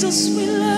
Jesus will love.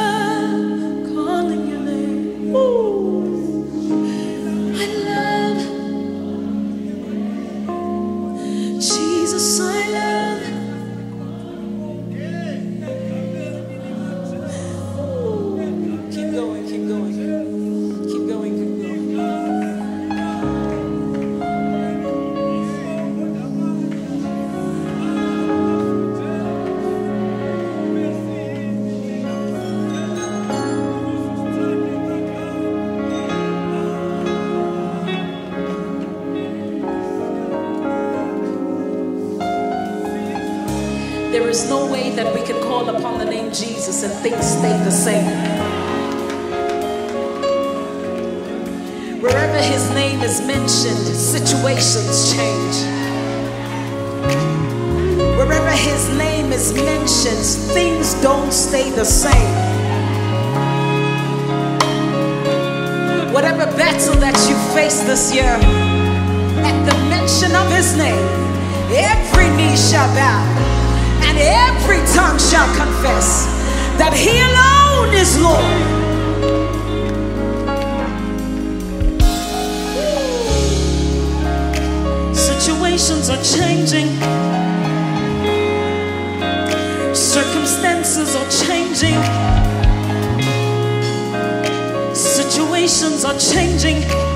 is no way that we can call upon the name Jesus and things stay the same. Wherever his name is mentioned, situations change. Wherever his name is mentioned, things don't stay the same. whatever battle that you face this year, at the mention of his name, every knee shall bow and every tongue shall confess that He alone is Lord. Situations are changing. Circumstances are changing. Situations are changing.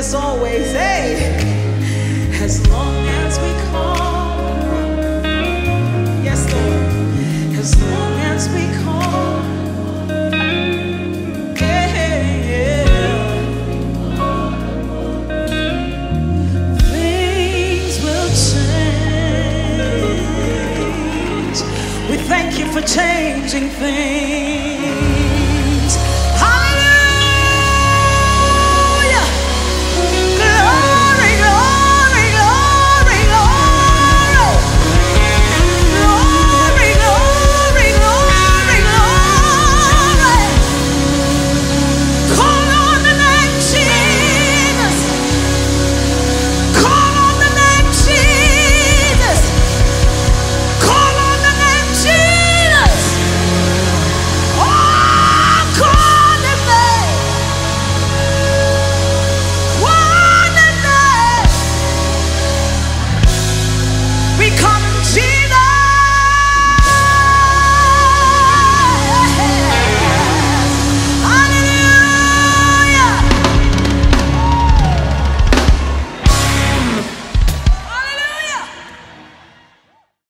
promise always, hey, as long as we call. Yes, Lord, as long as we call. Yeah, yeah. Things will change. We Thank you for changing things.